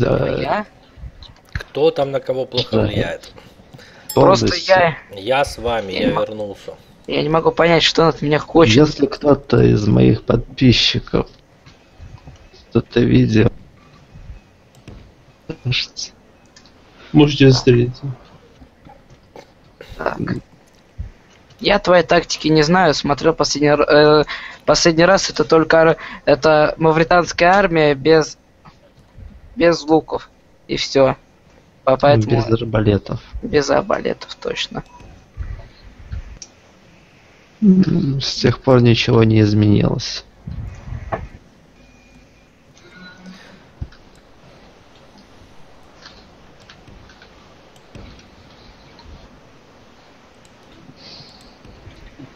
Да, Я? Кто там на кого плохо Да. влияет? Просто я, Я с вами, я Я- вернулся. я не могу понять, что он от меня хочет. Если кто-то из моих подписчиков что-то видел. Можете застрелить. Так. Я твоей тактики не знаю, смотрел последний, э, последний раз это только это мавританская армия без без луков и все. Поэтому без арбалетов. без арбалетов точно. С тех пор ничего не изменилось.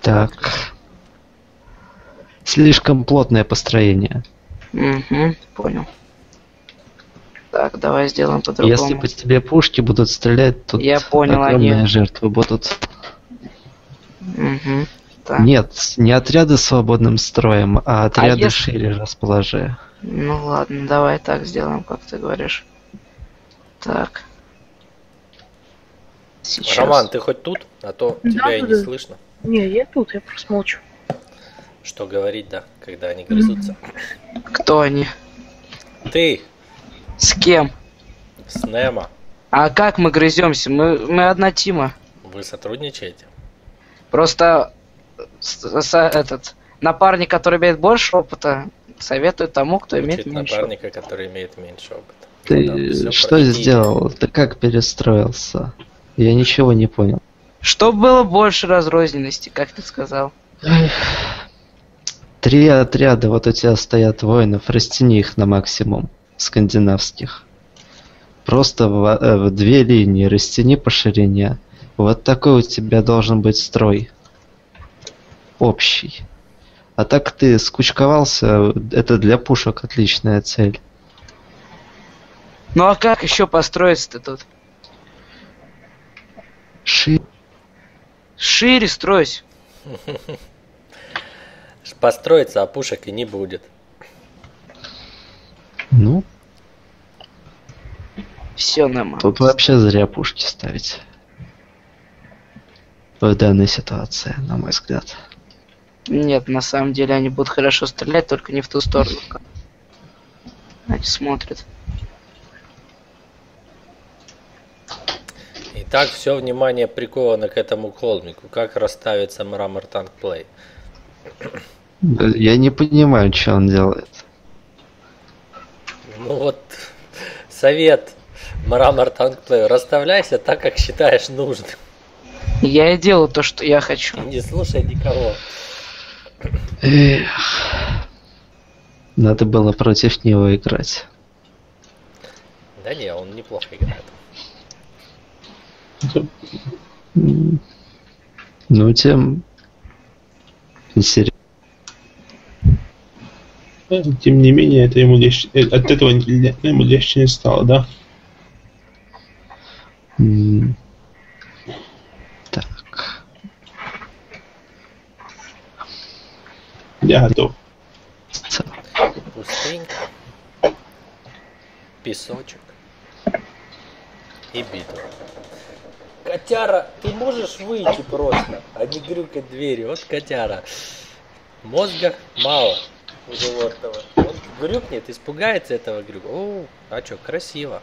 Так. Слишком плотное построение. Угу, понял. Так, давай сделаем по-другому. Если по тебе пушки будут стрелять, тут Я понял, огромные они- жертвы будут. Так. Нет, не отряды свободным строем, а отряды если- шире расположи. Ну ладно, давай так сделаем, как ты говоришь. Так. Сейчас. Роман, ты хоть тут? А то Да, тебя и не да. слышно. Не, я тут, я просто молчу. Что говорить, да, когда они грызутся. Кто они? Ты С кем? с Немо, А как мы грыземся? Мы, мы одна тима. вы сотрудничаете? Просто с- с- этот напарник, который имеет больше опыта, советует тому, кто имеет Учить меньше. напарника, который имеет меньше опыта. Ты да, что про- иди, иди. сделал? Ты как перестроился? Я ничего не понял. Чтобы было больше разрозненности, как ты сказал. Три отряда, вот у тебя стоят воинов, растяни их на максимум, скандинавских. Просто в, э, в две линии растяни по ширине. Вот такой у тебя должен быть строй. Общий. А так ты скучковался, это для пушек отличная цель. Ну а как еще построиться-то тут? Ши... Шире стройся. Построиться, а пушек и не будет. Ну, Все, Немо. тут вообще зря пушки ставить. В данной ситуации, на мой взгляд. Нет, на самом деле они будут хорошо стрелять, только не в ту сторону. Они смотрят. Итак, все внимание приковано к этому холмику. Как расставится мрамор танк плей? Я не понимаю, что он делает. Ну вот, совет мрамор танк плей. Расставляйся так, как считаешь нужным. Я и делаю то, что я хочу. Не слушай никого. Эх. Надо было против него играть. Да не, он неплохо играет. Ну, тем интересно. Тем не менее, это ему легче, э, от этого ему легче не стало, да? Так. Я готов. Пустынька, песочек и битва. Котяра, ты можешь выйти просто, а не грюкать двери. Вот котяра. Мозга мало животного. Он грюкнет, испугается этого грюка. О, а что, красиво.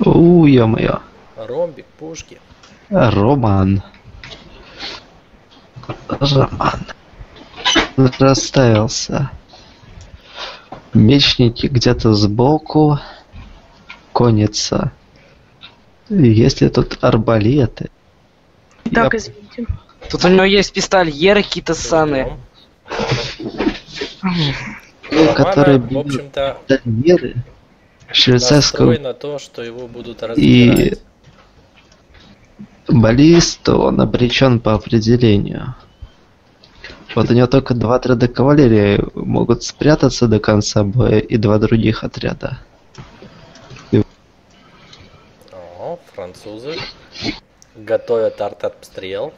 У, ё-моё. Ромбик, пушки. Роман. Роман. Расставился. Мечники где-то сбоку. Конница. Если тут арбалеты. Так, Я- извините. Тут у него есть пистольеры какие-то ссаные. Которые в общем-то, Дальмеры, швейцарскую настрой на то, что его будут разбирать. и баллисту, он обречен по определению. Вот у него только два отряда кавалерии могут спрятаться до конца боя и два других отряда. О, французы готовят артобстрел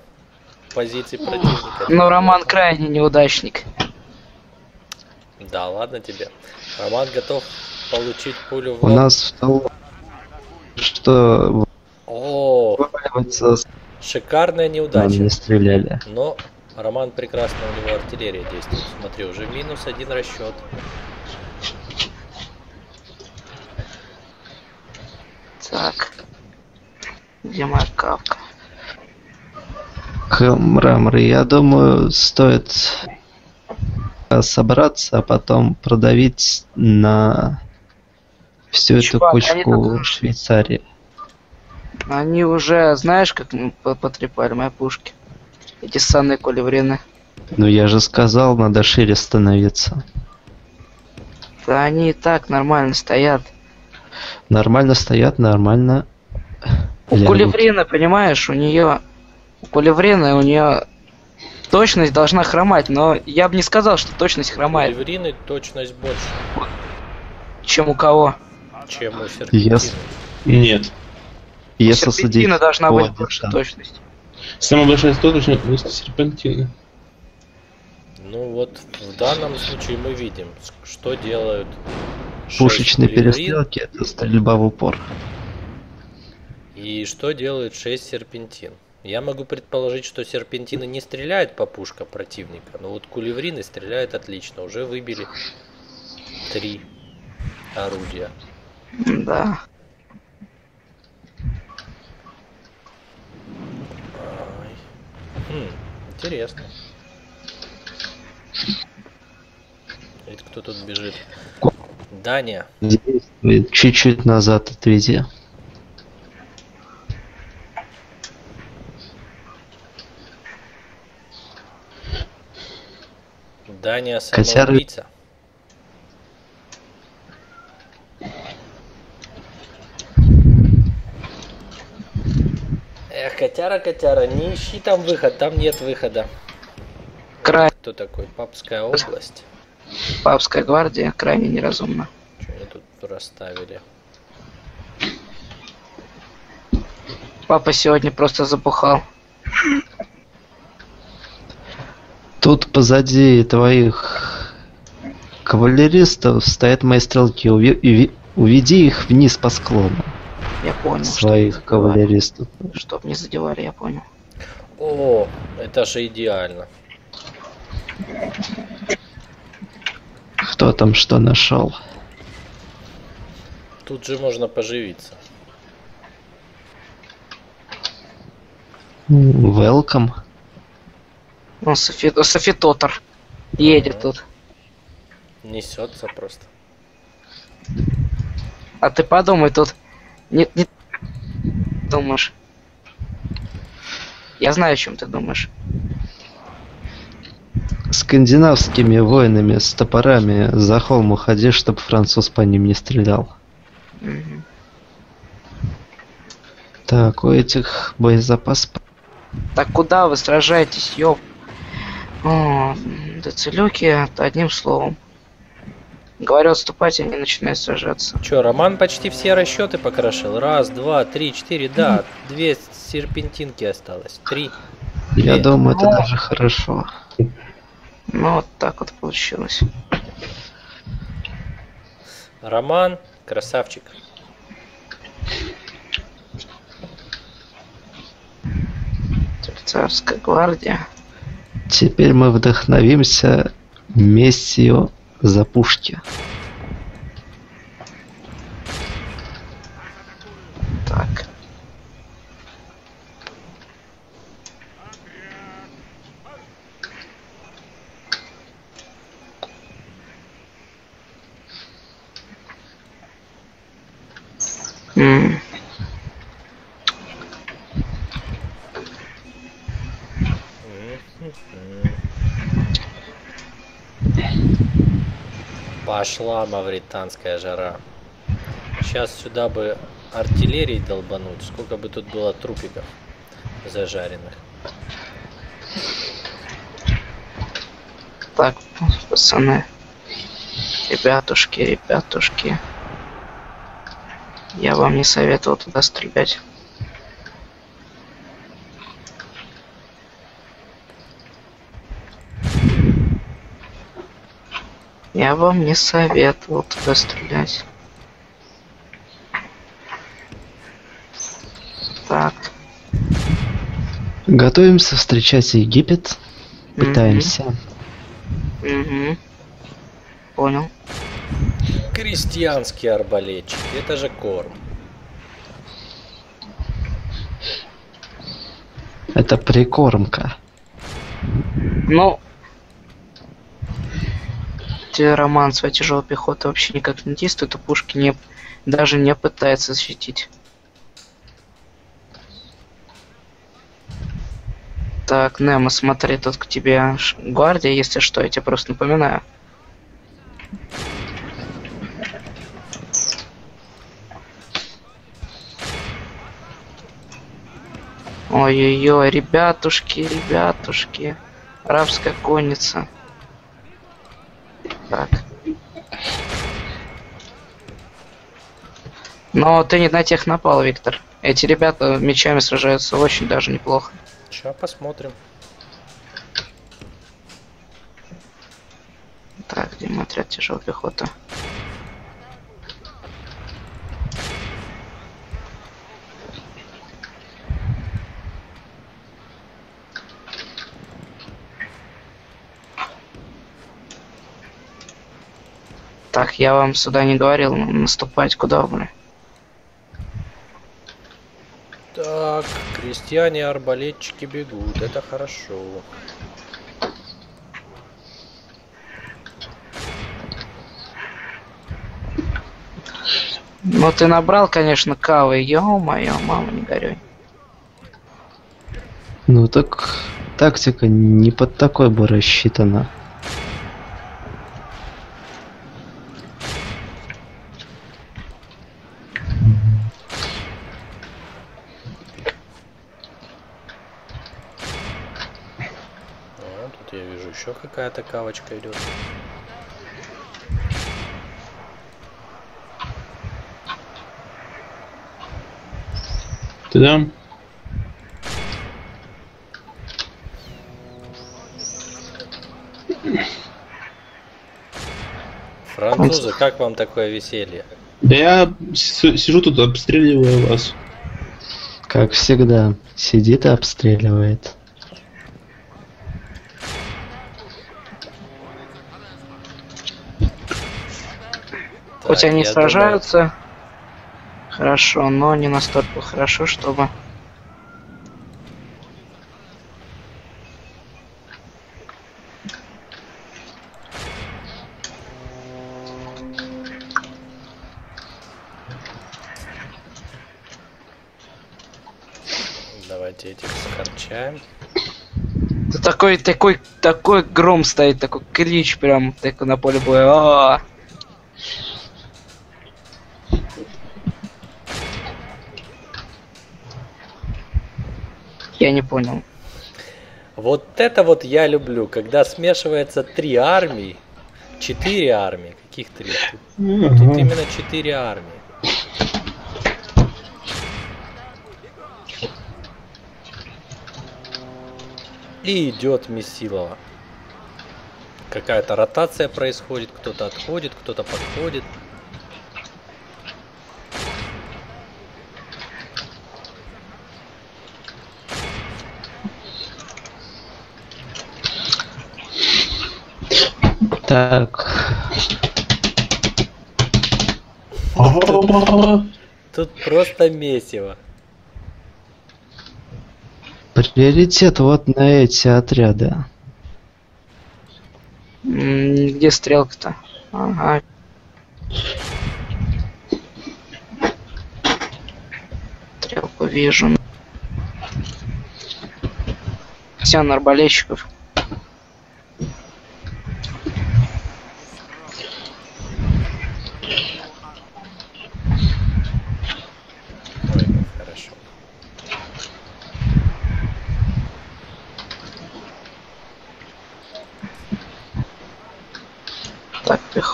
позиций противника. Но Роман крайне неудачник. Да, ладно тебе. Роман готов получить пулю в У нас в того, что О, шикарная нам неудача. не стреляли. Но Роман прекрасно, у него артиллерия действует. Смотри, уже минус один расчет. Так. Где моя кавка? Мрамор, я думаю, стоит собраться, а потом продавить на всю эту Чувак, они кучку тут- Швейцарии. Они уже, знаешь, как м, по- потрепали мои пушки. Эти санные кулеврины. Ну я же сказал, надо шире становиться. Да они и так нормально стоят. Нормально стоят, нормально. У кулеврина, понимаешь, у нее... У кулеврина у нее точность должна хромать, но я бы не сказал, что точность хромает, Ливрины точность больше, чем у кого. чем у серпентины. Yes. Нет. Если у серпентина должна быть больше летам. точность. Самая большая точность вместо серпантина. Ну вот в данном случае мы видим, что делают Пушечные перестрелки это стрельба в упор. и что делает 6 серпентин. Я могу предположить, что серпентины не стреляют по пушкам противника, но вот кулеврины стреляют отлично. Уже выбили три орудия. Да. Ай. Хм, интересно. Это кто тут бежит? Дания. Действует. Чуть-чуть назад отведи. Дания самоубийца. Эх, котяра, котяра, не ищи там выход, там нет выхода. Край... Кто такой? Папская область. Папская гвардия крайне неразумна. Что они тут расставили? Папа сегодня просто запухал. Тут позади твоих кавалеристов стоят мои стрелки. Уви- Уведи их вниз по склону. Я понял. Своих кавалеристов. Чтоб не задевали, я понял. О, это же идеально. Кто там что нашел? Тут же можно поживиться. Welcome. Ну, Софи... Софитотор. Едет тут. Несется просто. А ты подумай тут. Не, не думаешь. Я знаю, о чем ты думаешь. Скандинавскими воинами с топорами за холм уходи, чтобы француз по ним не стрелял. Мгм. Так, у этих боезапас Так куда вы сражаетесь, ёп? Это одним словом. Говорю отступать, они начинают сражаться. Че, Роман почти все расчеты покрошил. Раз, два, три, четыре, да. Две серпентинки осталось. Три. Я Две. думаю, это даже хорошо. Ну, вот так вот получилось. Роман, красавчик. Царская гвардия. Теперь мы вдохновимся местью за пушки. Так. М, Пошла мавританская жара. Сейчас сюда бы артиллерии долбануть. Сколько бы тут было трупиков зажаренных. Так, пацаны. Ребятушки, ребятушки. Я вам не советовал туда стрелять. Я вам не советовал туда стрелять. Так. Готовимся встречать Египет. Пытаемся. Угу. угу. Понял. Крестьянский арбалетчик. Это же корм. Это прикормка. Ну, тебе роман своя тяжелая пехота вообще никак не действует, а пушки не даже не пытается защитить. Так, Немо, смотри, тут к тебе гвардия, если что, я тебе просто напоминаю. Ой-ой-ой, ребятушки, ребятушки. Арабская конница. Так. Но ты не на тех напал, Виктор. Эти ребята мечами сражаются очень даже неплохо. Сейчас посмотрим. Так, где мой отряд тяжелой пехоты? Так, я вам сюда не говорил, ну, наступать куда, блин. Так, крестьяне-арбалетчики бегут. Это хорошо. Ну ты набрал, конечно, кавы, ё-моё, мама, не горюй. Ну так тактика не под такой бы рассчитана. А, тут я вижу еще какая-то кавочка идет. Ты там? Французы, как вам такое веселье? Да я сижу тут, обстреливаю вас. Как всегда, сидит и обстреливает. Хоть Так, они сражаются хорошо, но не настолько хорошо, чтобы... думаю, Давайте этих скорчаем. Да такой, такой, такой гром стоит, такой клич прям такой на поле боя. А-а-а. Я не понял. Вот это вот я люблю, когда смешивается три армии, четыре армии. Каких три? Тут, тут Ага. именно четыре армии. И идет Месилова. Какая-то ротация происходит, кто-то отходит, кто-то подходит. Так, Тут просто месиво. приоритет вот на эти отряды. Где стрелка-то? Ага. Стрелку вижу. Все арбалетчиков. Ой, как хорошо.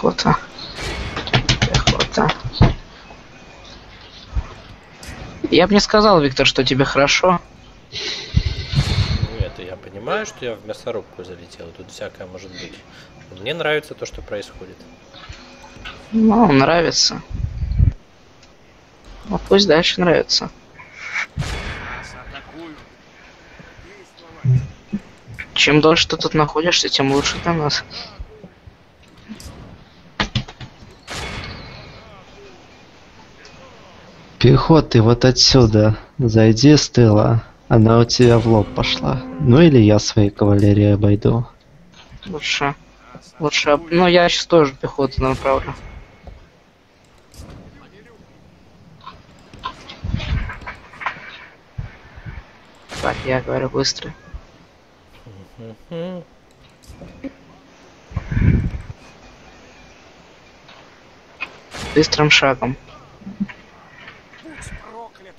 Пехота. Пехота. Я бы не сказал, Виктор, что тебе хорошо. Ну, это я понимаю, что я в мясорубку залетел. Тут всякое может быть. Но Мне нравится то, что происходит. Ну, нравится. Ну, пусть дальше нравится. Чем дольше ты тут находишься, тем лучше для нас. Пехоты вот отсюда. Зайди с тыла. Она у тебя в лоб пошла. Ну или я своей кавалерией обойду. Лучше. Лучше. об- Ну, я сейчас тоже пехоту направлю. Так, я говорю быстро. Быстрым шагом.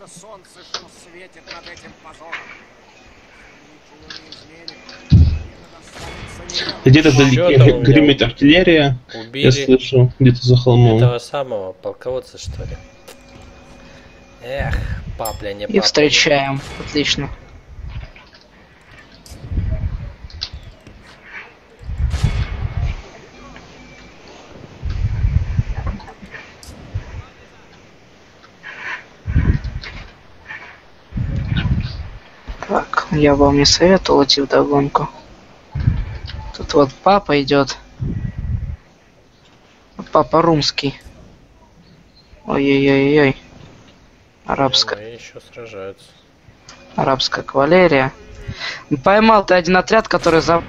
Проклято солнце, что светит над этим позором. Где-то вдалеке гремит артиллерия. Я Убили слышу, где-то за холмом. этого самого полководца, что ли? Эх, папля не И папля. встречаем. Отлично. Так, я вам не советовал идти в догонку. Тут вот папа идет. Папа румский. Ой-ой-ой-ой. Арабская. Ну, и еще сражаются. арабская кавалерия. Поймал ты один отряд, который за...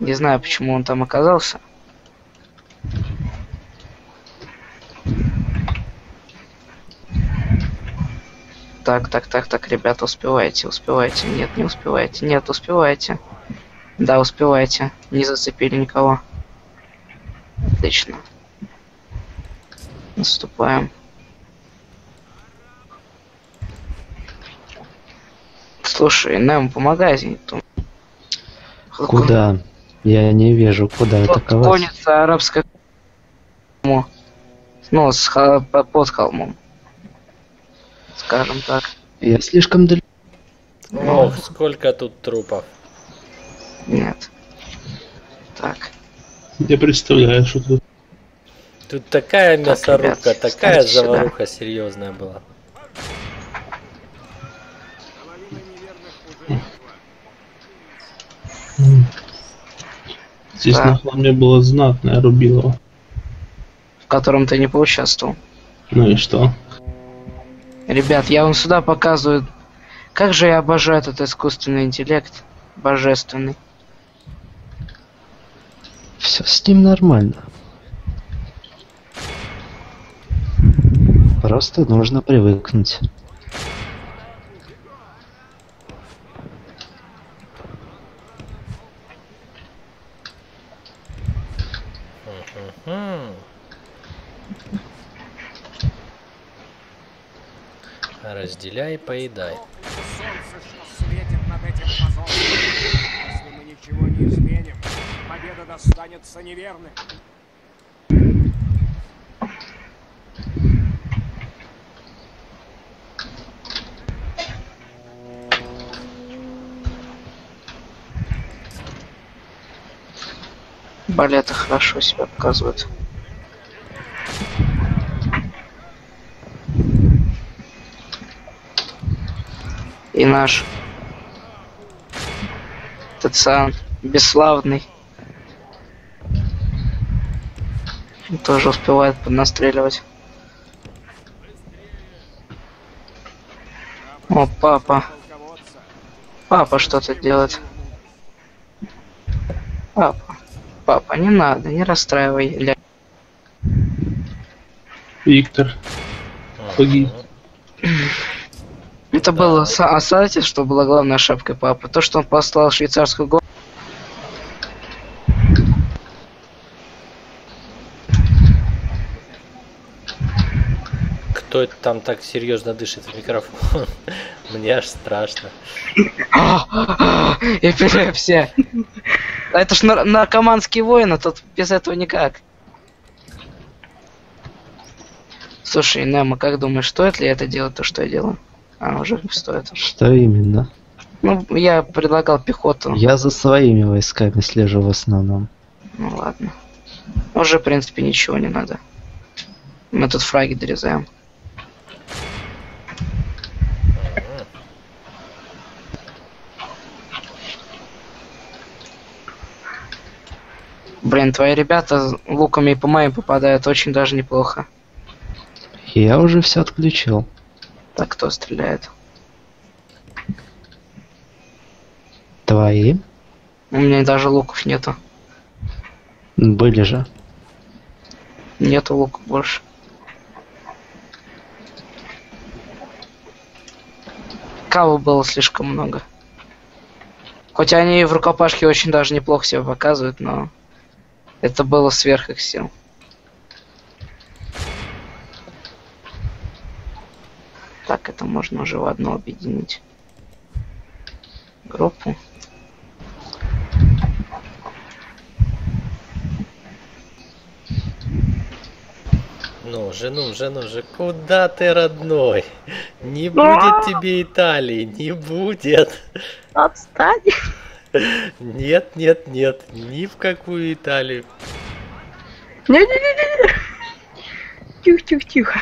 Не знаю, почему он там оказался. Так, так, так, так, ребята, успевайте, успевайте. Нет, не успевайте. Нет, успевайте. Да, успевайте. Не зацепили никого. Отлично. Наступаем. Слушай, нам помогай. Куда? Я не вижу, куда Вот атаковать. конница арабская. Ну, с под холмом. Скажем так. Я слишком далеко. Ох, сколько тут трупов. Нет. Так. Я представляю, что тут. Тут такая Так, мясорубка, ребят, такая ставьте сюда. заваруха серьезная была. Здесь Да. на холме было знатное Рубилово. В котором ты не поучаствовал. Ну и что? Ребят, я вам сюда показываю. Как же я обожаю этот искусственный интеллект. Божественный. Все с ним нормально. Просто нужно привыкнуть. Разделяй, поедай. Если мы ничего не изменим, победа достанется неверным. Балеты хорошо себя показывают. И наш Тациан бесславный тоже успевает поднастреливать. О, папа. Папа что-то делает. Папа. Папа, не надо, не расстраивай. Виктор. Погиб. Это было, са- а знаете, что была главной ошибкой папы? То, что он послал швейцарскую гонку. Кто это там так серьезно дышит в микрофон? Мне аж страшно. Эпилепсия. А Это ж нар- наркоманские воины, тут без этого никак. Слушай, Немо, как думаешь, стоит ли это делать, то, что я делаю? А, уже стоит. Что именно? Ну, я предлагал пехоту. Я за своими войсками слежу в основном. Ну ладно. Уже, в принципе, ничего не надо. Мы тут фраги дорезаем. Блин, твои ребята луками и по моим попадают очень даже неплохо. Я уже все отключил. Так кто стреляет? Твои? У меня даже луков нету. Были же. Нету луков больше. Кавы было слишком много. Хоть они в рукопашке очень даже неплохо себя показывают, но это было сверх их сил. Так, это можно уже в одно объединить. Группу. Ну же, ну же, ну же, куда ты, родной? Не будет тебе Италии, не будет. Отстань. Нет, нет, нет, ни в какую Италию. Не-не-не-не. Тихо-тихо-тихо.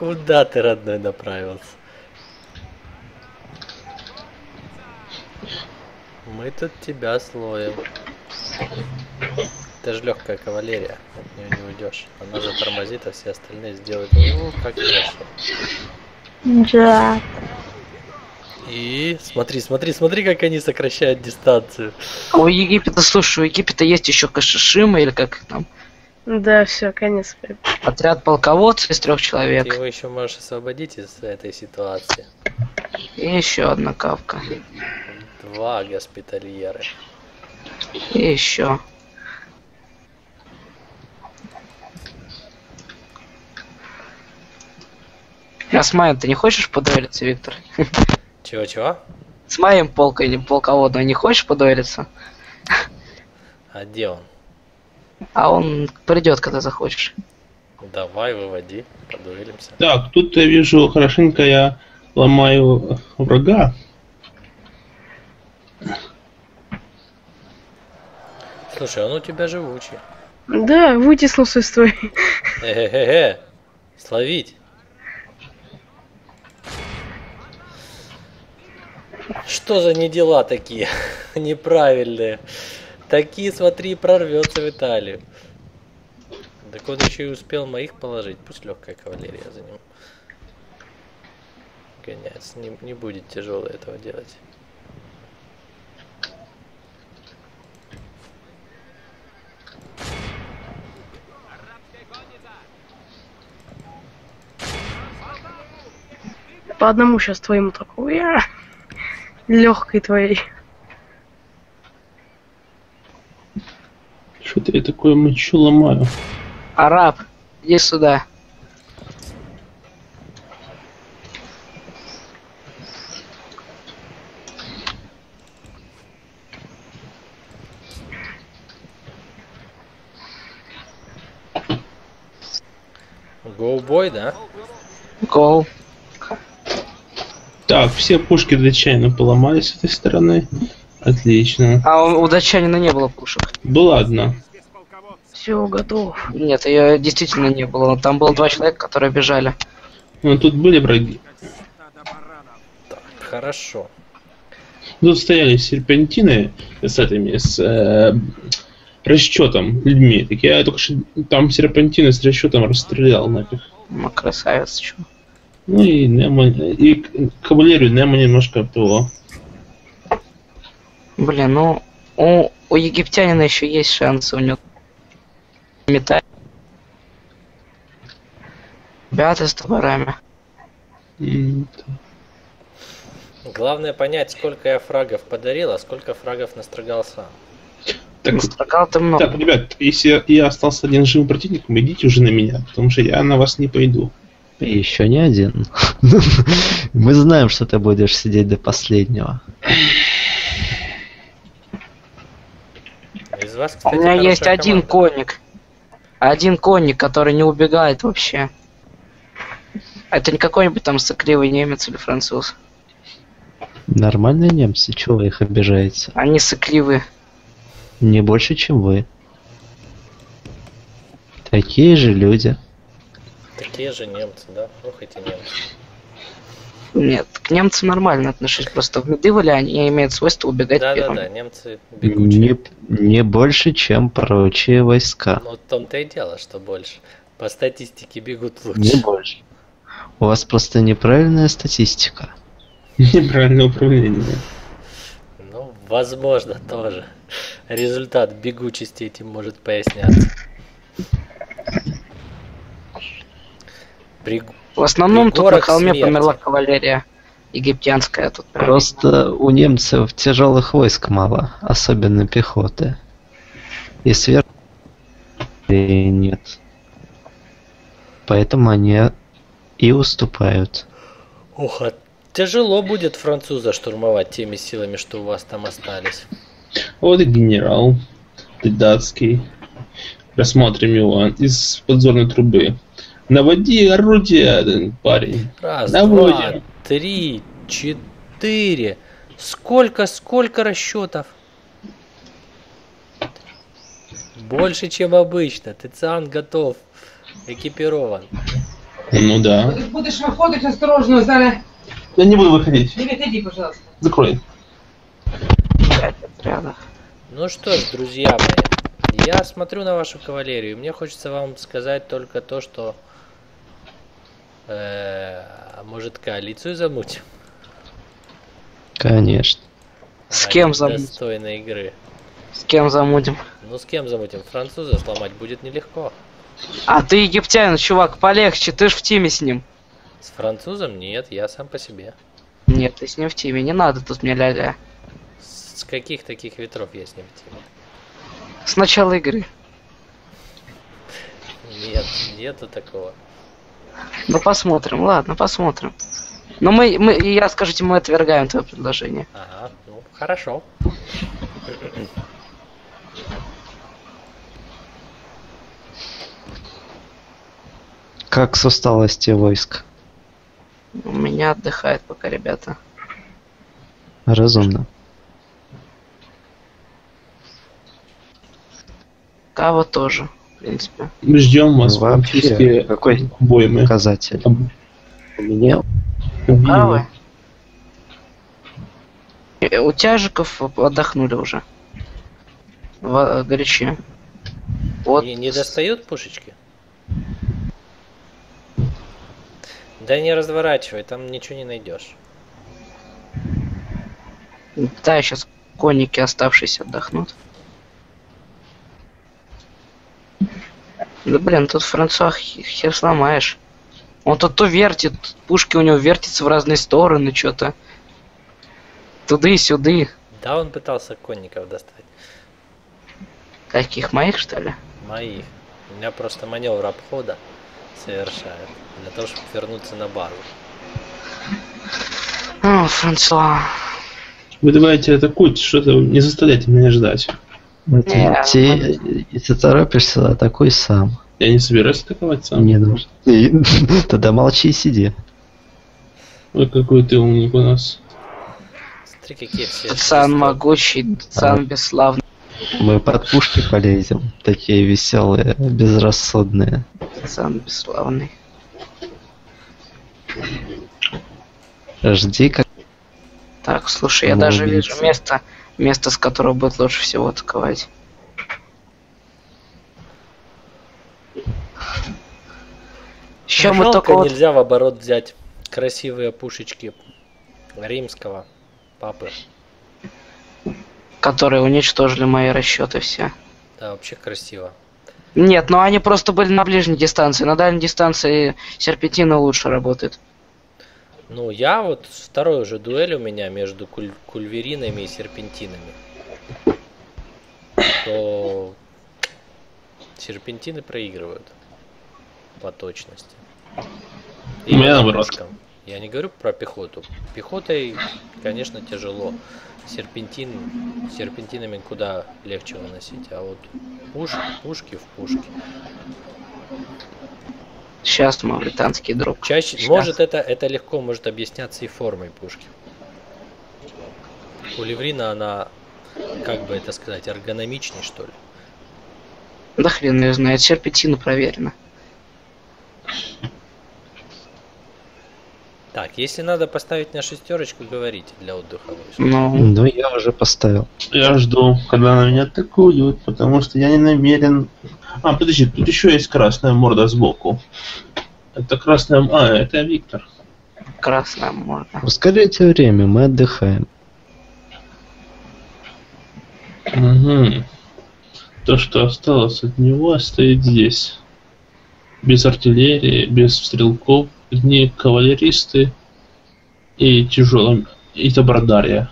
Куда ты, родной, направился? Мы тут тебя словим. Это же легкая кавалерия, от нее не уйдешь. Она затормозит, а все остальные сделают. Ну, как хорошо. Да. И смотри, смотри, смотри, как они сокращают дистанцию. У Египета, слушай, у Египета есть еще Кашишима или как их там Да, все, конец. отряд полководцев из трех Ты человек. его еще можешь освободить из этой ситуации. И еще одна кавка. Два госпитальеры. И еще. А с Маем ты не хочешь подуэлиться, Виктор? Чего-чего? С Маем полкой или полководным не хочешь подуэлиться? А где он? А он придет, когда захочешь. Давай, выводи, подуэлимся. Так, тут я вижу, хорошенько я ломаю врага. Слушай, он у тебя живучий. Да, вытеснулся из твоей. Э-э-э, словить. Что за не дела такие неправильные? Такие, смотри, прорвется в Италию. Так он еще и успел моих положить. Пусть легкая кавалерия за ним гоняется. Не, не будет тяжело этого делать. По одному сейчас твоему такому. Я... Легкой твоей. Что-то я такое мочу ломаю. Араб, иди сюда. Гоубой, да? Гоу. Так, все пушки датчанина поломались с этой стороны. Отлично. А у, у датчанина не было пушек. Была одна. Все, готов. Нет, ее действительно не было. Там было два человека, которые бежали. Но тут были враги. Баранов. Хорошо. Тут стояли серпентины с этими, с э, расчетом людьми. Так я только что там серпентины с расчетом расстрелял нафиг. Ну, красавец, чё. Ну и Немо, и кавалерию Немо немножко ПО. Блин, ну у, у египтянина еще есть шансы, у него метать. Ребята с топорами. Главное понять, сколько я фрагов подарил, а сколько фрагов настрогал сам. Так, Настрогал ты много. так, ребят, если я остался один живым противником, идите уже на меня, потому что я на вас не пойду. Еще не один. Мы знаем, что ты будешь сидеть до последнего. Из вас, У кстати, меня есть один команда. конник. Один конник, который не убегает вообще. Это не какой-нибудь там сыкливый немец или француз. Нормальные немцы, чего вы их обижаете? Они сыкливые. Не больше, чем вы. Такие же люди. Такие же немцы, да? Ох, эти немцы. Нет, к немцам нормально отношусь. Просто в Медивале они имеют свойство убегать первыми. Да-да-да, немцы бегучие. Не, не больше, чем прочие войска. Ну, в том-то и дело, что больше. По статистике бегут Не лучше. больше. У вас просто неправильная статистика. Неправильное управление. Ну, возможно, тоже. Результат бегучести этим может поясняться. При- В основном тут на холме смерти. померла кавалерия египтянская. Тут Просто у немцев тяжелых войск мало, особенно пехоты. И сверху и нет. Поэтому они и уступают. Ох, а тяжело будет француза штурмовать теми силами, что у вас там остались. Вот и генерал. Ты датский. Рассмотрим его из подзорной трубы. Наводи орудие, парень. Раз, Наводим. два, три, четыре. Сколько, сколько расчетов? Больше, чем обычно. Тициан готов. Экипирован. Ну да. Будешь выходить осторожно, Заля. Я не буду выходить. Не выходи, пожалуйста. Закрой. Ну что ж, друзья мои, я смотрю на вашу кавалерию, и мне хочется вам сказать только то, что а может коалицию замутим? Конечно. С Ради кем замутим? Достойной игры. С кем замутим? Ну с кем замутим? Француза сломать будет нелегко. А ты египтянин, чувак, полегче, ты ж в тиме с ним. С французом нет, я сам по себе. Нет, ты с ним в тиме, не надо тут мне ля-ля. С каких таких ветров я с ним в теме? С начала игры. Нет, нету такого. Ну посмотрим, ладно, посмотрим. Но мы, мы, и я, скажите, мы отвергаем твое предложение. Ага, ну хорошо. Как с усталости войск? У меня отдыхает пока ребята. Разумно. Кава тоже, в принципе. Мы ждем вас Ну, Вообще, какой обоими. показатель? У меня Кавы. Э, У тяжиков отдохнули уже. В, горячее. Вот. Не, не достают пушечки? Да не разворачивай, там ничего не найдешь. Да, сейчас конники оставшиеся отдохнут. Да блин, тут Франсуа хер сломаешь. Он тут то вертит, пушки у него вертятся в разные стороны, что-то. Туды сюды. Да, он пытался конников достать. Каких моих, что ли? Моих. У меня просто маневр обхода совершает. Для того, чтобы вернуться на базу. О, Франсуа. Вы давайте атакуйте, что-то не заставляйте меня ждать. Вот Не, те- если торопишься, атакуй сам. Я не собираюсь атаковать сам. Не нужно. Тогда молчи и сиди. Ой, какой ты умник у нас. Смотри, какие все. Пацан могучий, пацан бесславный, Мы под пушки полезем. Такие веселые, безрассудные. пацан бесславный. Жди, как Так, слушай, я даже вижу место, место, с которого будет лучше всего атаковать. Еще мы только вот... нельзя в оборот взять красивые пушечки римского папы. которые уничтожили мои расчеты все. Да, вообще красиво. Нет, но они просто были на ближней дистанции. На дальней дистанции серпентина лучше работает. Ну, я вот второй уже дуэль у меня между куль- кульверинами и серпентинами. То серпентины проигрывают по точности. У меня наоборот. Я не говорю про пехоту. Пехотой, конечно, тяжело. Серпентин, серпентинами куда легче выносить, а вот пуш, пушки в пушки. Сейчас мавританский друг. Чаще, Щас. может это, это легко может объясняться и формой пушки. У Леврина она, как бы это сказать, эргономичней, что ли. Да хрен ее знает, серпентина проверена. Так, Так, если надо поставить на шестерочку, говорите для отдыха. Ну, Ну, я уже поставил. Я жду, когда на меня атакуют, потому что я не намерен... А, подожди, тут еще есть красная морда сбоку. Это красная... А, это Виктор. красная морда. Ускоряйте время, мы отдыхаем. Угу. То, что осталось от него, стоит здесь. Без артиллерии, без стрелков, одни кавалеристы и тяжелым... и табрадария.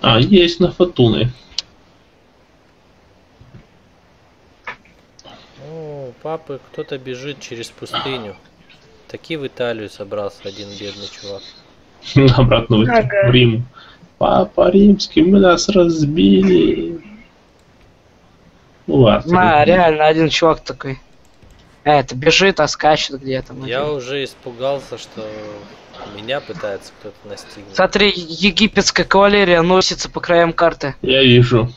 А, есть на Фатуны. О, папы кто-то бежит через пустыню. Таки в Италию собрался один бедный чувак. Обратно в, Ага. в Рим. Папа римский, мы нас разбили. Ну ладно. Реально, один чувак такой. Э, это бежит, а скачет где-то. Я уже испугался, что меня пытается кто-то настигнуть. Смотри, египетская кавалерия носится по краям карты. Я вижу.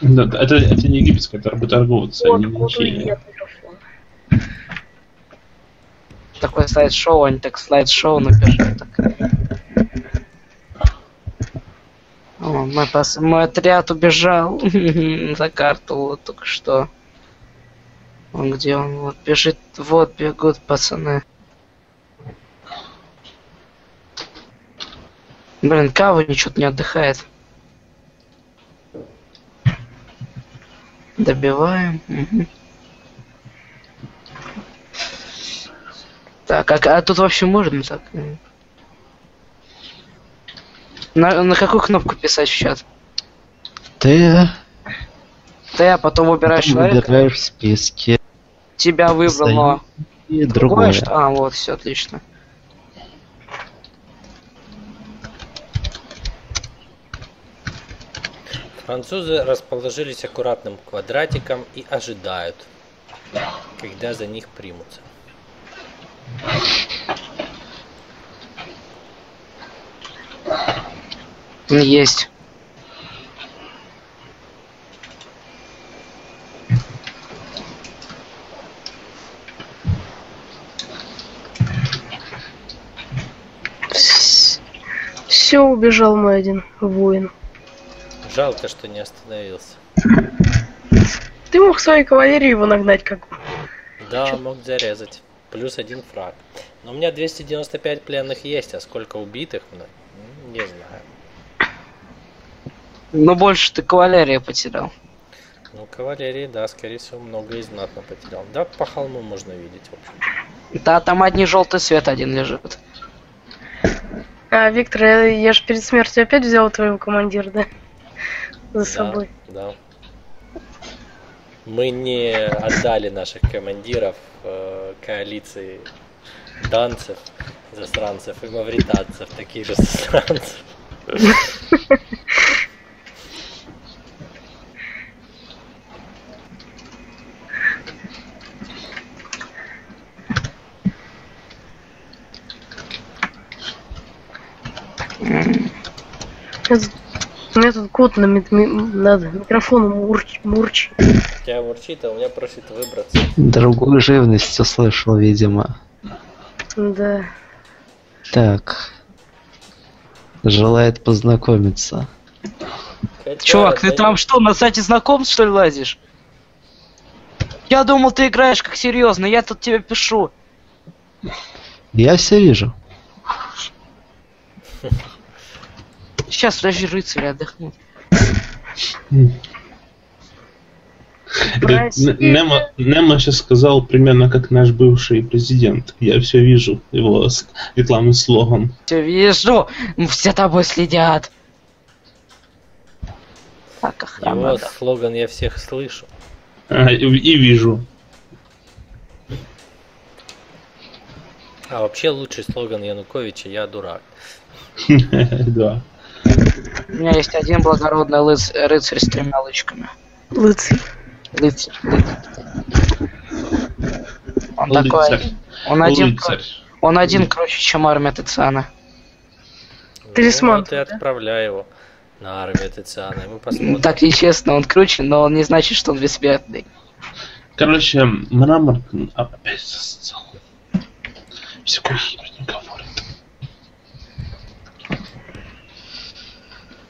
Да, это, это не египетская, это работорговцы, Вот, они вот и ничьи. нет микрофона. Такое слайд-шоу, они так слайд-шоу напишут. Так. О, мой, пос- мой отряд убежал за карту вот только что. Он где он? Вот бежит, вот бегут пацаны. Блин, Кава ничего не отдыхает. Добиваем. мгм. Так, а, а тут вообще можно так? э? На, на какую кнопку писать в чат? Ты Ты, а потом выбираешь потом человека. выбираешь в списке Тебя выбрал, но и другое другое. что? А, вот, все отлично. Французы расположились аккуратным квадратиком и ожидают, когда за них примутся. Есть. Все, убежал мой один воин. Жалко, что не остановился. Ты мог своей кавалерии его нагнать как бы. Да, мог зарезать. Плюс один фраг. Но у меня 295 пленных есть, а сколько убитых? Ну, м, Не знаю. Но больше ты кавалерия потерял. Ну, кавалерии, да, скорее всего, много и знатно потерял. Да, по холму можно видеть, в общем. Да, там одни желтый свет один лежит. А, Виктор, я, я же перед смертью опять взял твоего командира, да? За Да, собой. Да. Мы не отдали наших командиров э, коалиции данцев, засранцев и мавританцев, таких же засранцев. Это- У меня тут кот на ми- ми- над микрофоном мурч, мурч. Тебя мурчит, а у меня просит выбраться. Другую живность услышал, видимо. Да. Так. Желает познакомиться. Хотя, Чувак, ты там что, на сайте знакомств что ли лазишь? Я думал, ты играешь как серьезно, я тут тебе пишу. Я все вижу. Сейчас подожди. Прости. Н- Немо, Немо сейчас сказал примерно как наш бывший президент. Я все вижу, его рекламный слоган. Все вижу, все тобой следят. Так, охрана. Его слоган «Я всех слышу». А, и, и вижу. А вообще лучший слоган Януковича «Я дурак». Да. У меня есть один благородный лыц- рыцарь с тремя лычками. Лыцарь. Рыцарь, рыцарь. Он такой, Рыцарь. он один, Рыцарь. он один круче, чем армия Тициана. Талисман Ну, вот и твой, да? отправляй его на армию Тициана, и мы посмотрим. Так нечестно, он круче, но он не значит, что он бессмертный. Короче, мрамор опять засцал. Всякую херню говорит.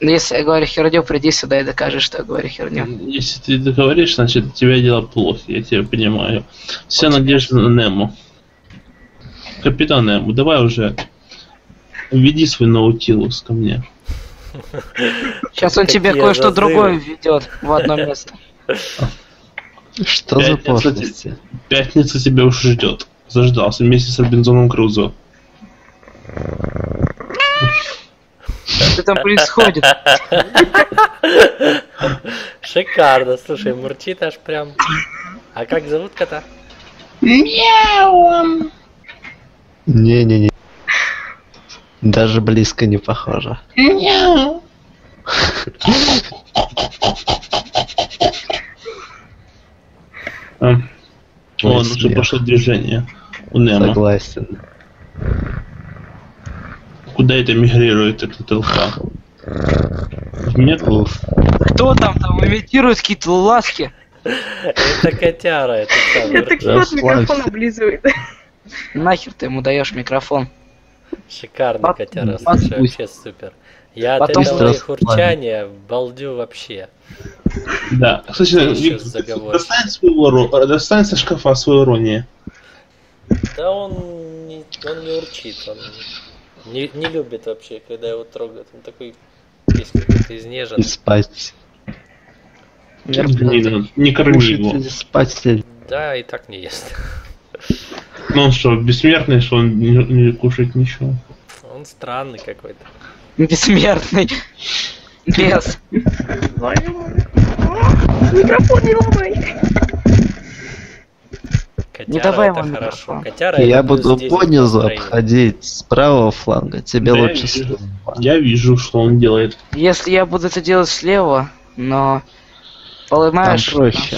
Ну, Если я говорю херню, приди сюда и докажи, что я говорю херню. Если ты договоришь, значит у тебя дело плохо, я тебя понимаю. Вся надежда на Нему. Капитан Нему, давай уже веди свой наутилус ко мне. Сейчас он тебе кое-что другое введет в одно место. Что за пошлости? Пятница тебя уже ждет. Заждался вместе с Робинзоном Крузо. Что там происходит? Шикарно, слушай, мурчит аж прям. А как зовут кота? Не-не-не. Даже близко не похоже. Ой, Вон, уже пошло движение у Немо. Согласен. Куда это мигрирует эта толпа? В метро? Уф. Кто там там имитирует какие-то ласки? Это котяра, это. Это кто от микрофона облизывает? Нахер ты ему даешь микрофон? Шикарно, котяра, слушай, вообще супер. Я от этого их урчания балдю вообще. Да. Кстати, достань, своего, достань со шкафа свою ронни. Да он не, он не урчит, он не, не любит вообще, когда его трогают. Он такой весь какой-то И изнеженный. спать. Не, не корми его. Спать Да, и так не ест. Ну он что, бессмертный, что он не, не кушает ничего? Он странный какой-то. Бессмертный. Без. Микрофон не ломай. Котяра Не давай это ему хорошо. микрофон. Котяра Я буду 10 понизу обходить с правого фланга. Тебе Да, я лучше вижу. слева. Я вижу, что он делает. Если я буду это делать слева, но... Там Понимаешь? проще.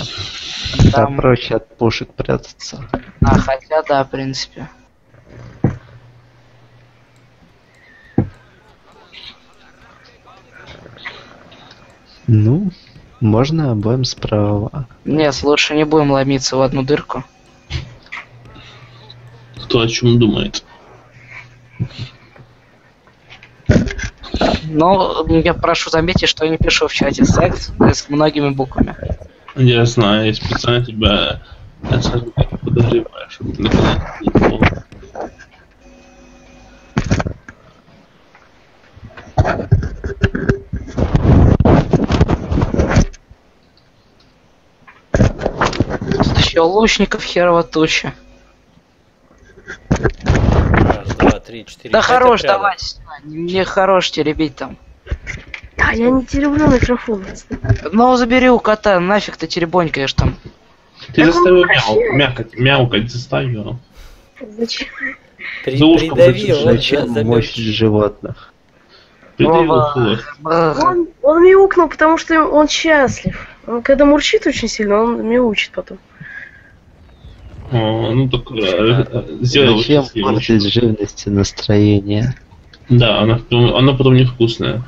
Там- Там проще от пушек прятаться. А, хотя да, в принципе. Ну, можно обоим справа. Нет, лучше не будем ломиться в одну дырку. Кто о чем думает? Но я прошу заметить, что я не пишу в чате секс с многими буквами. Я знаю, я специально тебя я так, подозреваю, чтобы ты наконец еще лучников херова туча. Раз, два, три, четыре. Да хорош, отрядов. давай. Мне хорош теребить там. Да, я не тереблю микрофон. Ну, забери у кота, нафиг ты теребонькаешь там. Ты Так заставил красивый. мяу, мякать, мяукать, заставил. Зачем? При- За ушком придави, зачем- он за- Зачем замер- мощь животных? Придавил. Он, он мяукнул, потому что он счастлив. Он когда мурчит очень сильно, он мяучит потом. О, ну так э, сделай Зачем портить живности настроение? Да, она, потом- она потом невкусная.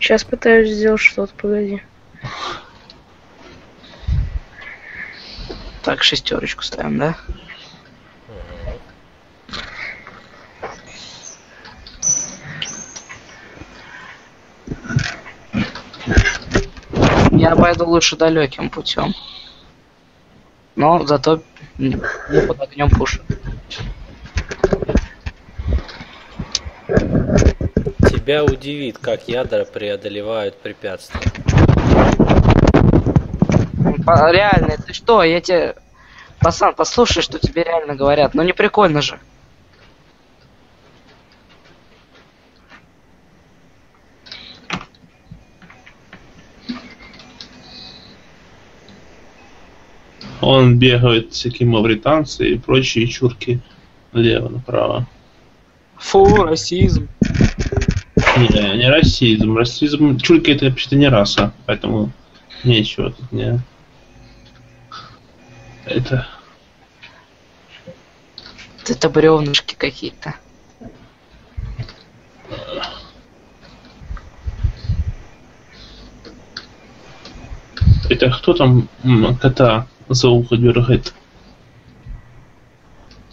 Сейчас пытаюсь сделать что-то, погоди. Так, шестерочку ставим, да? Я пойду лучше далеким путем. Но зато не под огнем пушу. Тебя удивит, как ядра преодолевают препятствия. Реально, ты что, я тебе... Пацан, послушай, что тебе реально говорят. Ну не прикольно же. Он бегает всякие мавританцы и прочие чурки налево-направо. Фу, расизм. Не, не расизм. Расизм. Чурки это вообще-то не раса, поэтому нечего тут не. Это. Это бревнышки какие-то. Это кто там кота за ухо дергает?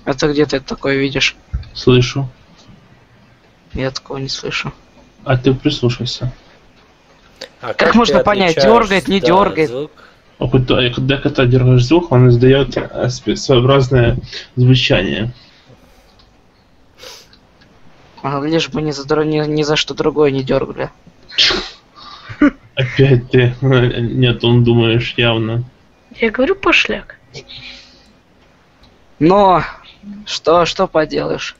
Это где ты такое видишь? Слышу. Я такого не слышу. А ты прислушайся. А Как ты можно понять, дёргает, не да, дёргает? звук? А когда, когда кота дергаешь ухо, он издает э, своеобразное звучание. А, Лишь бы ни за, ни, ни за что другое не дергали. Опять ты. Нет, он думаешь явно. Я говорю пошляк. Но что, что поделаешь?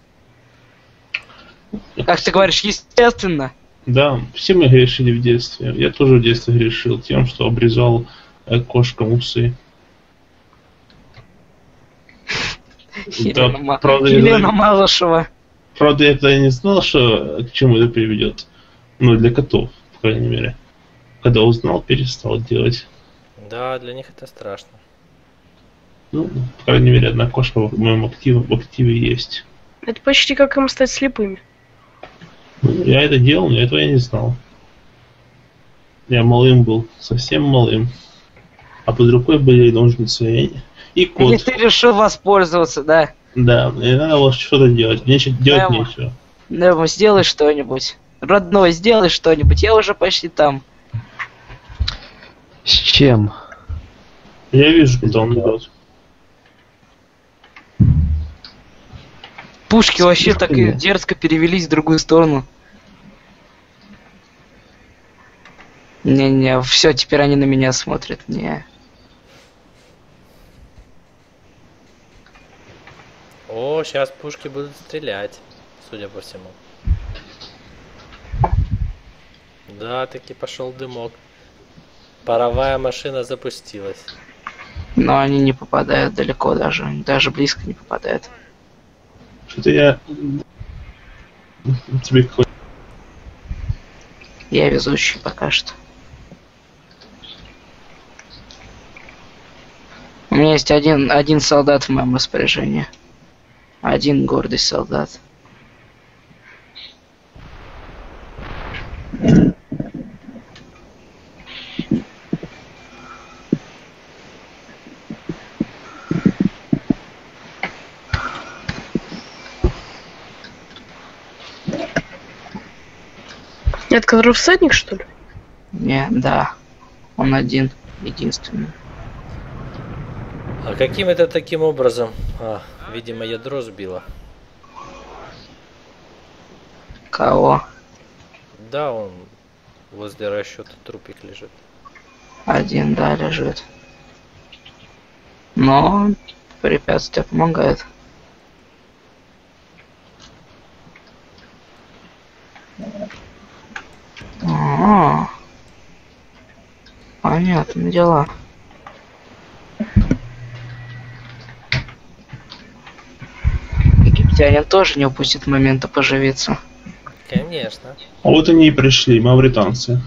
Как ты говоришь, естественно. Да, все мы грешили в детстве. Я тоже в детстве грешил тем, что обрезал э, кошкам усы. Елена, Ма- правда, я Елена. Малышева. Правда, я тогда не знал, что к чему это приведет. Ну, для котов, по крайней мере. Когда узнал, перестал делать. Да, для них это страшно. Ну, по крайней мере, одна кошка в моем активе, в активе есть. Это почти как им стать слепыми. Ну, я это делал, но этого я не знал. Я малым был, совсем малым. А под рукой были ножницы и, и И кот. ты решил воспользоваться, да? Да, мне надо было что-то делать. Нечего, делать Прямо. нечего. Ну, сделай что-нибудь. Родной, сделай что-нибудь. Я уже почти там. С чем? Я вижу, куда он идет. Пушки вообще так и дерзко перевелись в другую сторону. Не-не, все, теперь они на меня смотрят. Не. О, сейчас пушки будут стрелять, судя по всему. Да, таки пошел дымок. Паровая машина запустилась. Но они не попадают далеко даже. Даже близко не попадают. Что-то я... Тебе какой Я везучий пока что. У меня есть один, один солдат в моем распоряжении. Один гордый солдат. Это который всадник, что ли? Не, да. Он один. Единственный. А каким это таким образом? А, видимо, ядро сбило. Кого? Да, он возле расчета трупик лежит. Один, да, лежит. Но препятствия помогает. А, понятно дела. Египтянин тоже не упустит момента поживиться. Конечно. А вот они и пришли, мавританцы.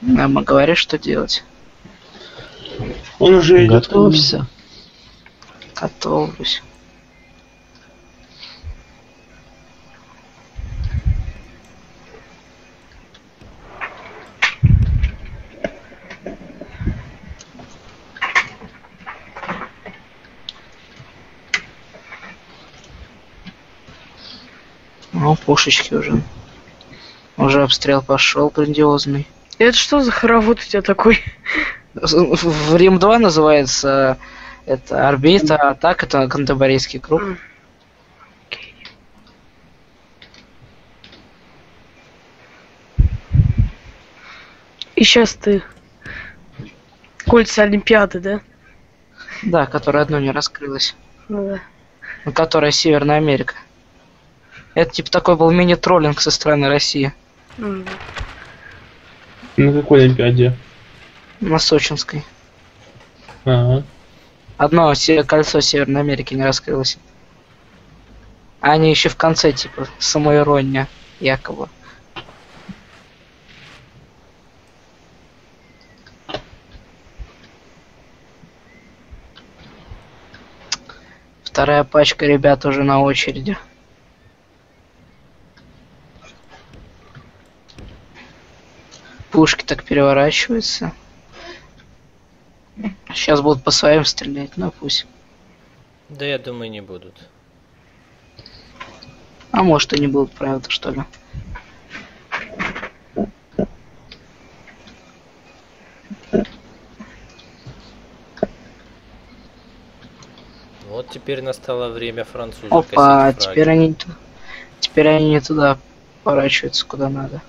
Нам говоришь, что делать. Он уже идет. Готовься. Готовлюсь. Ну, пушечки уже. Уже обстрел пошел грандиозный. Это что за хоровод у тебя такой? В Рим 2 называется это орбита, а так это Кантабарийский круг. М. И сейчас ты кольца Олимпиады, да? Да, которое одно не раскрылось. Ну да. Ну, Которая Северная Америка. Это типа такой был мини-троллинг со стороны России. М. На какой Олимпиаде? На Сочинской. Ага. Одно се- кольцо Северной Америки не раскрылось. А они еще в конце, типа, самоирония, якобы. Вторая пачка ребят уже на очереди. Пушки так переворачиваются. Сейчас будут по своим стрелять, ну пусть. Да я думаю, не будут. А может и не будут, правда, что ли. Вот теперь настало время французов Опа, теперь они, теперь они не туда поворачиваются, куда надо.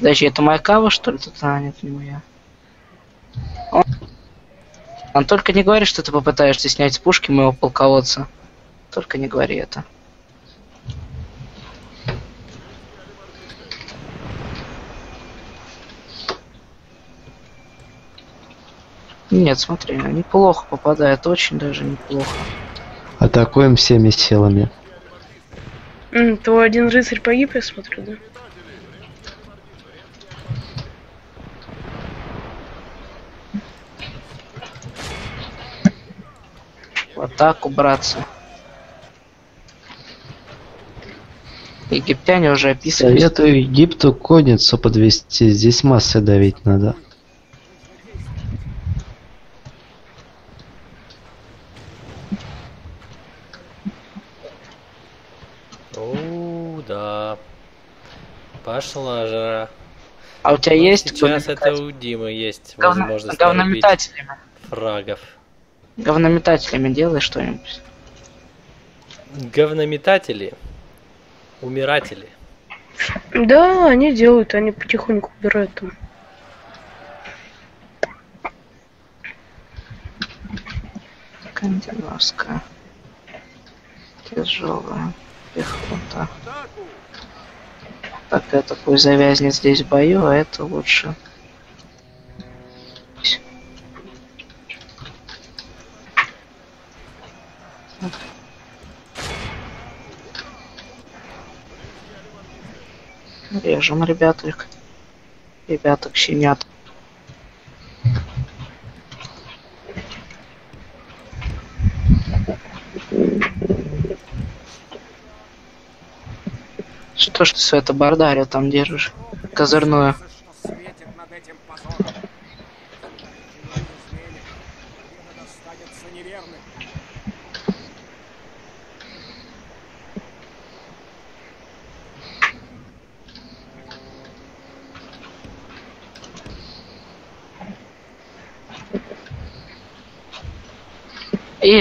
Подожди, это моя кава, что ли? Тут, а, нет, не моя. О. Он только не говори, что ты попытаешься снять с пушки моего полководца. Только не говори это. Нет, смотри, неплохо попадает, очень даже неплохо. Атакуем всеми силами. М, Твой один рыцарь погиб, я смотрю, да? В атаку, братцы. Египтяне уже описывают. Советую Египту конницу подвести, здесь массы давить надо. О, да. Пошла жара. А у тебя есть Сейчас это у Димы есть говно- возможность говнометателями? фрагов. Говнометателями делай что-нибудь. Говнометатели. Умиратели. Да, они делают, они потихоньку убирают там. Скандинавская. Тяжелая пехота. Так, это пусть завязнет здесь в бою, а это лучше. Режем, ребяток. Ребяток, щенят. Что ж ты все это бардарю там держишь? Козырную. Что светит над этим позором. Ничего не изменит. Победа достанется неверным.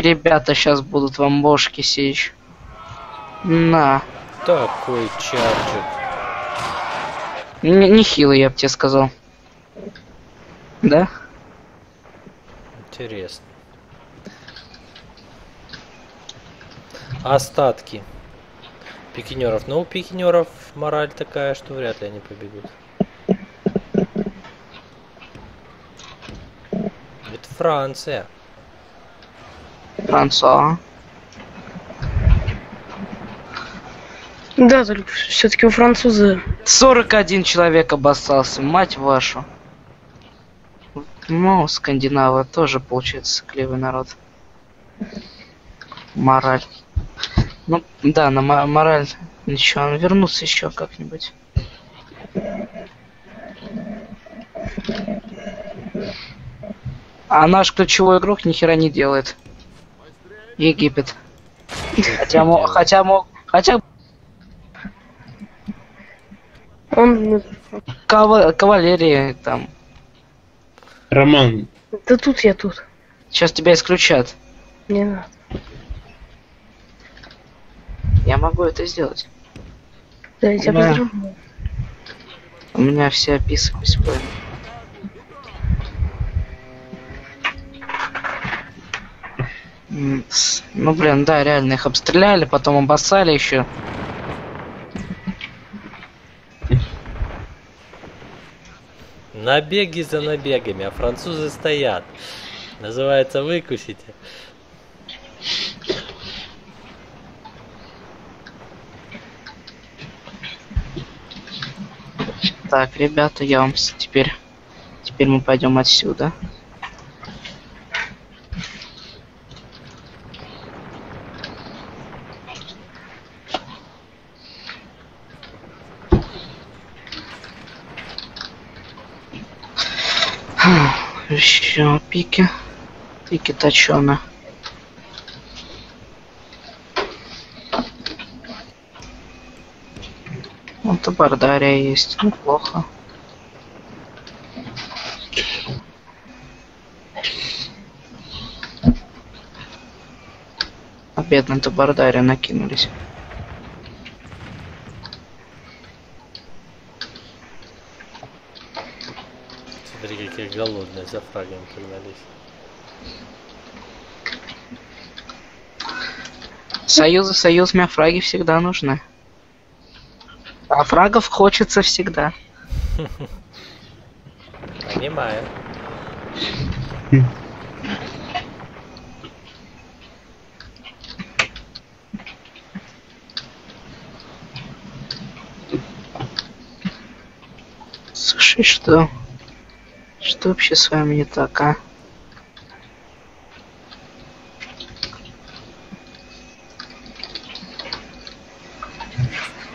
Ребята сейчас будут вам бошки сечь. На. Такой чарджик. Н- Нехилый, я бы тебе сказал. Да? Интересно. Остатки пикинеров. Но у пикинеров мораль такая, что вряд ли они побегут. Это Франция. Франсуа. Да, только все-таки у француза 41 человек обоссался, мать вашу. Ну, скандинавы тоже, получается, клевый народ. Мораль. Ну, да, на мо- мораль ничего, он вернутся еще как-нибудь. А наш ключевой игрок ни хера не делает. Египет. Хотя мог, хотя мог, хотя он... кава- кавалерия там. Роман, Да тут я тут. Сейчас тебя исключат. Не надо. Я могу это сделать. Да, я тебя Да. поздравляю. У меня все описывались правильно. М, с- Ну блин, да, реально их обстреляли, потом обоссали еще. Набеги за набегами, а французы стоят. Называется выкусите. Так, ребята, я вам теперь. Теперь мы пойдем отсюда. Пики. Пики точеные. Вот и Бардария есть. Неплохо. А бедный-то Бардария накинулись. Смотри, какие голодные за фрагами погнались. Союзы союзами, а фраги всегда нужны. А фрагов хочется всегда. Понимаю. Слушай, что? Что вообще с вами не так, а?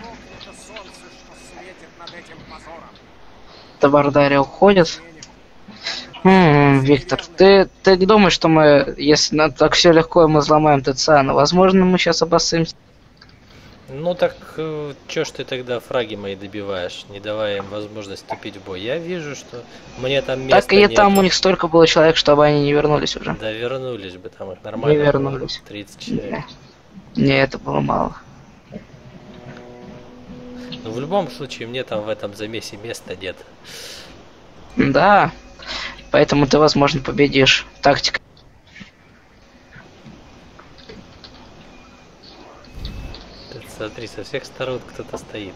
Проклято солнце, что светит над этим позором. Это Бардария уходит. М, Виктор, ты, ты не думаешь, что мы, если так все легко, мы взломаем ТЦ, но возможно мы сейчас обоссымся. Ну так, э, чё ж ты тогда фраги мои добиваешь, не давая им возможность вступить в бой? Я вижу, что мне там места Так и нету. там у них столько было человек, чтобы они не вернулись уже. Да вернулись бы, там их нормально было. вернулись. 30 человек. Не, это было мало. Но в любом случае, мне там в этом замесе места нет. Да, поэтому ты, возможно, победишь. Тактика. Смотри, со всех сторон кто-то стоит.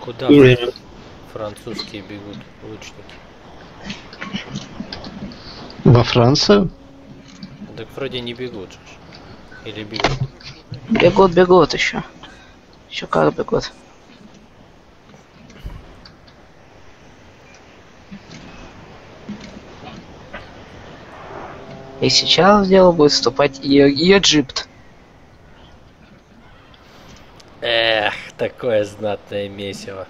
Куда французские бегут лучники? Во Францию? Так вроде не бегут. Или бегут? Бегут, бегут еще. Еще как бегут. И сейчас в дело будет вступать Египт. Эх, такое знатное месиво.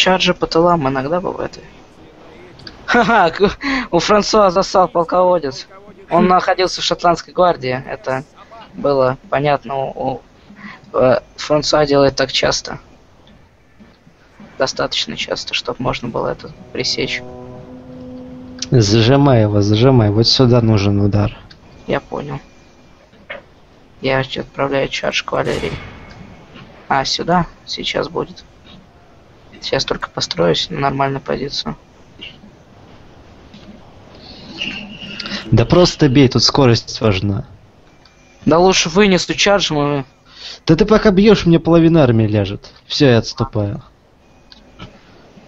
Чарджи по тылам иногда бывает. Ха-ха, у Франсуа засал полководец. Он находился в шотландской гвардии. Это было понятно. У, э, Франсуа делает так часто. Достаточно часто, чтобы можно было это пресечь. Зажимай его, зажимай. Вот сюда нужен удар. Я понял. Я отправляю чардж кавалерии. А, сюда? Сейчас будет. Сейчас только построюсь на нормальную позицию. Да просто бей, тут скорость важна. Да лучше вынесу чардж, мы... Да ты пока бьешь, мне половина армии ляжет. Все, я отступаю.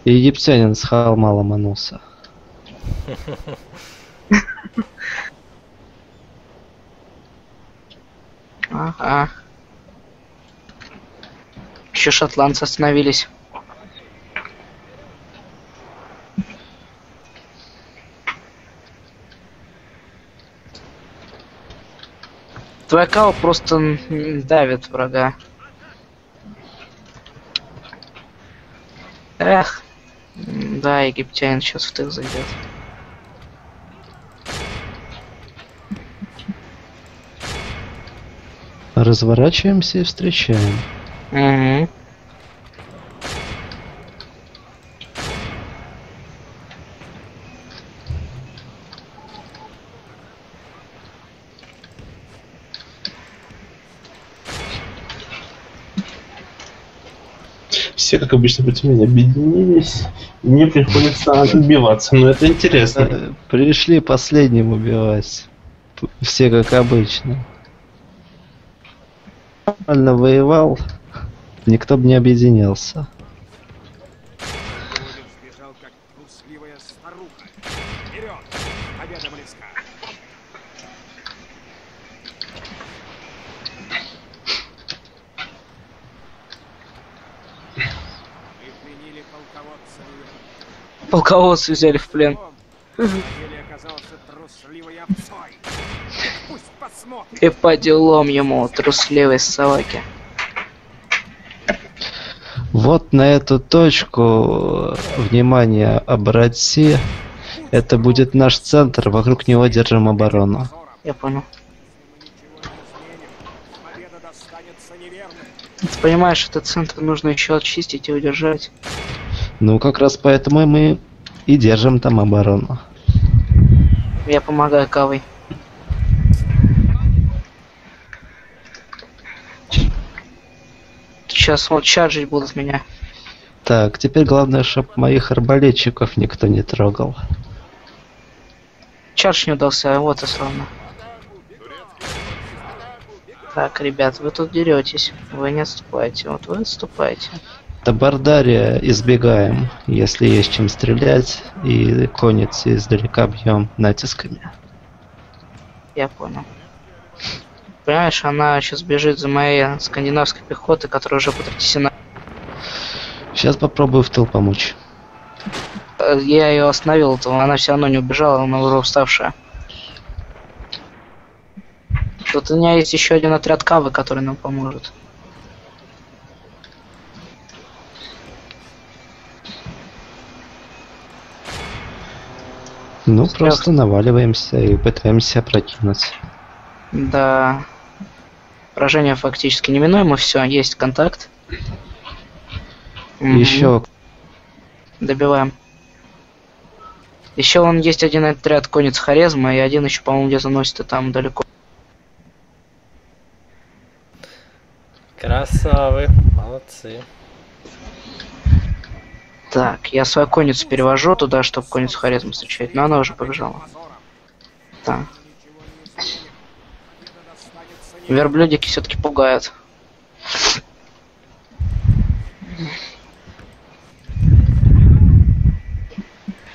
И египтянин с холма ломанулся. Ага. Еще шотландцы остановились. Твоя кава просто давит врага. Эх. Да, египтянин сейчас в тыл зайдет. Разворачиваемся и встречаем. Угу. Все, как обычно, против меня объединились. И мне приходится отбиваться. Но это интересно. Пришли последним убивать. Все как обычно. Нормально воевал, никто бы не объединился. Полководцы взяли в плен. И по делам ему, трусливой собаки. Вот на эту точку, внимание, обрати. Это будет наш центр, вокруг него держим оборону. Я понял. Ты понимаешь, этот центр нужно еще очистить и удержать. Ну, как раз поэтому мы и держим там оборону. Я помогаю Кавой. Сейчас вот чарджить будут меня. Так, теперь главное, чтоб моих арбалетчиков никто не трогал. Чардж не удался, а вот и славно. Так, ребят, вы тут деретесь. Вы не отступайте. Вот вы отступайте. Табардария избегаем, если есть чем стрелять, и конницы издалека бьем натисками. Я понял. Понимаешь, она сейчас бежит за моей скандинавской пехотой, которая уже потрясена. Сейчас попробую в тыл помочь. Я ее остановил, то она все равно не убежала, она уже уставшая. Тут у меня есть еще один отряд кавы, который нам поможет. Ну, просто наваливаемся и пытаемся прокинуть. Да. Поражение фактически неминуемо, все, есть контакт. Еще Добиваем. Еще он есть один отряд конец Хорезма, и один еще, по-моему, где заносит и там далеко. Красавы, молодцы. Так, я свою конницу перевожу туда, чтобы конницу Хорезма встречать, но она уже побежала. Так. Верблюдики все-таки пугают.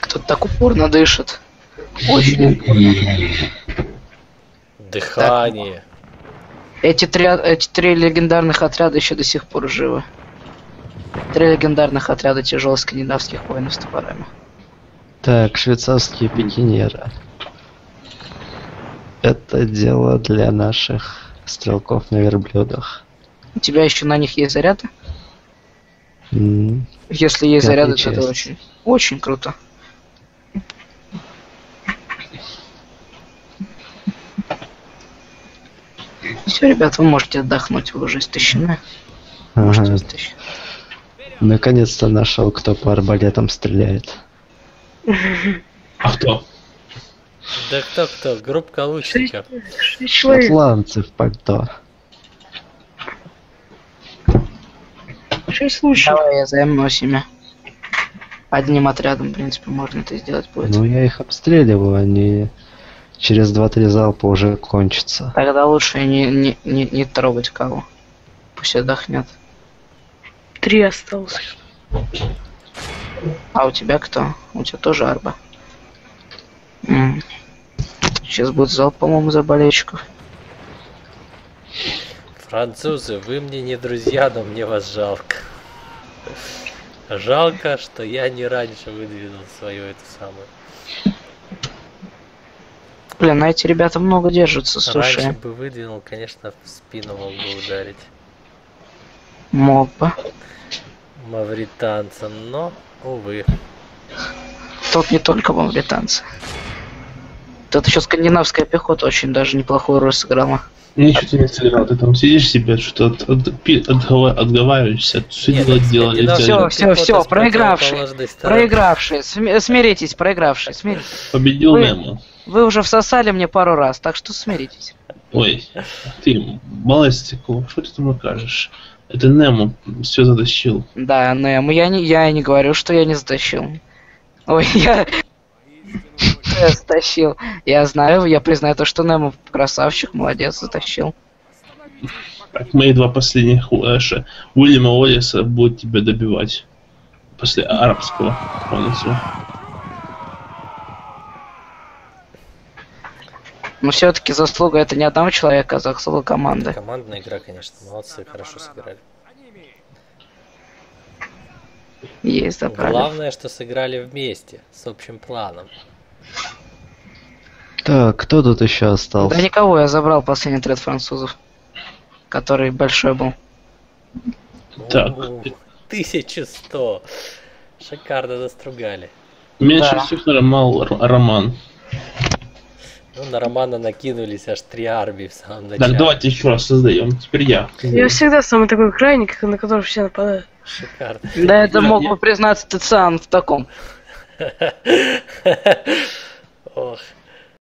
Кто-то так упорно дышит. Очень. Дыхание. Эти три, эти три легендарных отряда еще до сих пор живы. Три легендарных отряда тяжелых скандинавских воинов с топорами. Так, швейцарские пикинеры. Это дело для наших стрелков на верблюдах. У тебя еще на них есть заряды? М, Если есть Пятая заряды, то это часть. очень, очень круто. Все, ребят, вы можете отдохнуть, вы уже истощены. Можете ага. истощены. Наконец-то нашел, кто по арбалетам стреляет. А кто? Да кто-кто, группа лучников. Шотландцы в пальто. Шесть случаев. Давай я займусь ими. Одним отрядом, в принципе, можно это сделать будет. Ну, я их обстреливаю, они через 2-3 залпа уже кончатся. Тогда лучше не, не, не, не трогать кого. Пусть отдохнет. Три осталось. А у тебя кто? У тебя тоже арба. Сейчас будет зал, по-моему, за болельщиков. Французы, вы мне не друзья, но мне вас жалко. Жалко, что я не раньше выдвинул свою эту самую. Блин, а эти ребята много держатся, слушай. Раньше бы выдвинул, конечно, в спину мог бы ударить Мог бы. мавританцам, но, увы. Тут не только мавританцы. Тут еще скандинавская пехота очень даже неплохую роль сыграла. Ничего ты не сыграл, ты там сидишь себе, что от, от- отгова- отговариваешься, все Нет, дела делали. пехота всё, с проигравший. стороны. Проигравшие, сми- смиритесь, проигравшие, смиритесь. Победил Вы- Немо. Вы уже всосали мне пару раз, так что смиритесь. Ой, ты, малостику, что ты там накажешь? Это Немо все затащил. Да, Нэм, я не, я не говорю, что я не затащил. Ой, я... Я затащил. Я знаю, я признаю то, что Немо красавчик, молодец, затащил. Так, мои два последних Уэша. Уильяма Уоллиса будут тебя добивать. После арабского полностью. Но все-таки заслуга это не одного человека, а заслуга команды. Командная игра, конечно, молодцы, хорошо сыграли. Есть, да. Главное, что сыграли вместе, с общим планом. Так, кто тут еще остался? Да никого, я забрал последний отряд французов. Который большой был. Так. О, 1100. Шикарно застругали. Меньше Да. всех нормал Р- Роман. Ну, на Романа накинулись аж три армии в самом начале. Так, давайте еще раз создаем. Теперь я. Я всегда самый такой крайник, на которого все нападают. Шикарно. Да это мог бы признаться Тициан в таком.